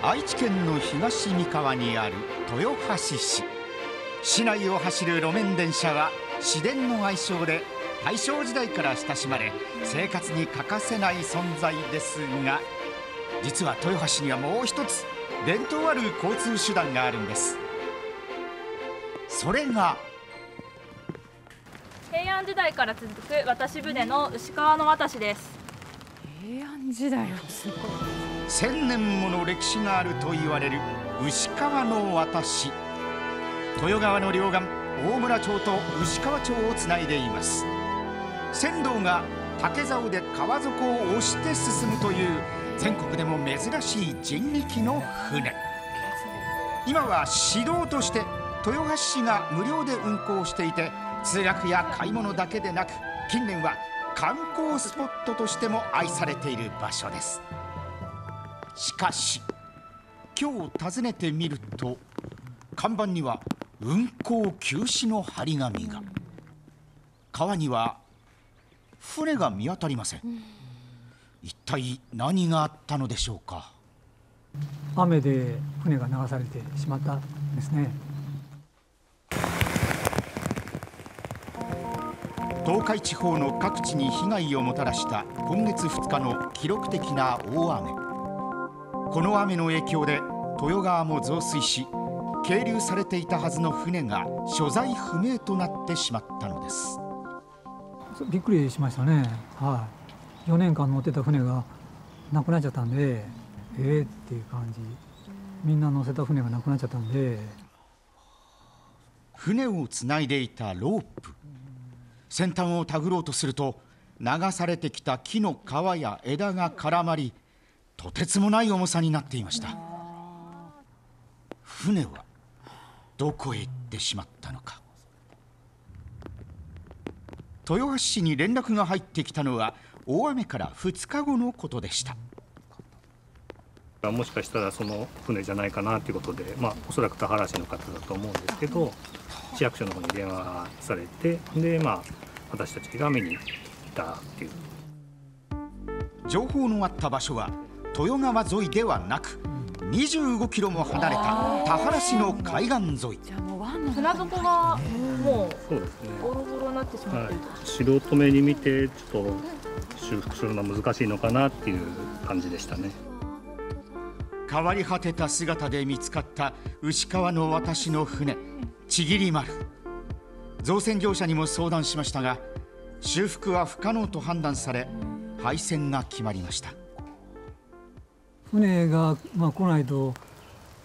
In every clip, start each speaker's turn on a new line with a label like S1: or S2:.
S1: 愛知県の東三河にある豊橋市。市内を走る路面電車は市電の愛称で大正時代から親しまれ生活に欠かせない存在ですが実は豊橋にはもう一つ伝統ある交通手段があるんです。それが
S2: 平安時代から続く渡し船の牛川の渡しです。
S3: 平安時代すごい
S1: 千年もの歴史があると言われる牛川の渡し。豊川の両岸大村町と牛川町をつないでいます。船頭が竹竿で川底を押して進むという全国でも珍しい人力の船。今は指導として豊橋市が無料で運行していて通学や買い物だけでなく近年は観光スポットとしても愛されている場所です。しかし今日訪ねてみると看板には運行休止の張り紙が。川には船が見当たりません。一体何があったのでしょうか？
S4: 雨で船が流されてしまったんですね。
S1: 東海地方の各地に被害をもたらした今月2日の記録的な大雨この雨の影響で豊川も増水し係留されていたはずの船が所在不明となってしまったのです。
S4: びっくりしましたね。はい。4年間乗ってた船がなくなっちゃったんでええー、っていう感じ。みんな乗せた船がなくなっちゃったんで。
S1: 船をつないでいたロープ。先端を手繰ろうとすると流されてきた木の皮や枝が絡まりとてつもない重さになっていました。船はどこへ行ってしまったのか。豊橋市に連絡が入ってきたのは大雨から2日後のことでした。
S5: もしかしたらその船じゃないかなということで、まあ、おそらく田原市の方だと思うんですけど市役所の方に電話されてで、まあ、私たちが見に行ったっていう。
S1: 情報のあった場所は豊川沿いではなく25キロも離れた田原市の海岸沿い。
S2: 船底がもうボロボロになってしまって、はい、
S5: 素人目に見てちょっと修復するのは難しいのかなっていう感じでしたね。
S1: 変わり果てた姿で見つかった牛川の私の船ちぎり丸。造船業者にも相談しましたが修復は不可能と判断され廃船が決まりました
S4: 船が、まあ、来ないと、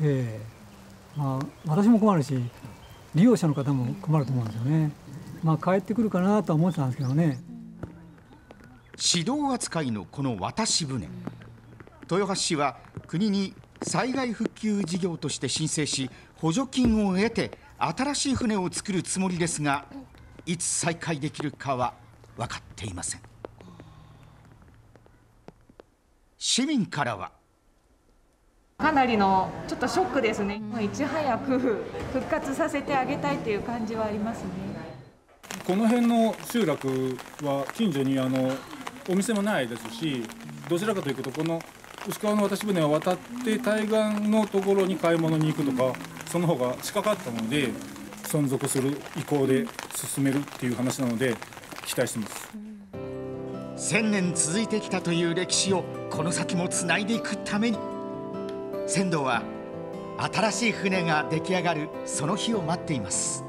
S4: えーまあ、私も困るし利用者の方も困ると思うんですよね。まあ、帰ってくるかなとは思ってたんですけどね。
S1: 指導扱いのこの渡し船豊橋市は国に災害復旧事業として申請し補助金を得て新しい船を作るつもりですがいつ再開できるかは分かっていません市民からは
S6: かなりのちょっとショックですね、いち早く復活させてあげたいという感じはありますね。
S7: この辺の集落は近所にあのお店もないですしどちらかというとこの牛川の渡し船を渡って対岸のところに買い物に行くとかその方が近かったので存続する意向で進めるっていう話なので期待してます。
S1: 千年続いてきたという歴史をこの先もつないでいくために船頭は新しい船が出来上がるその日を待っています。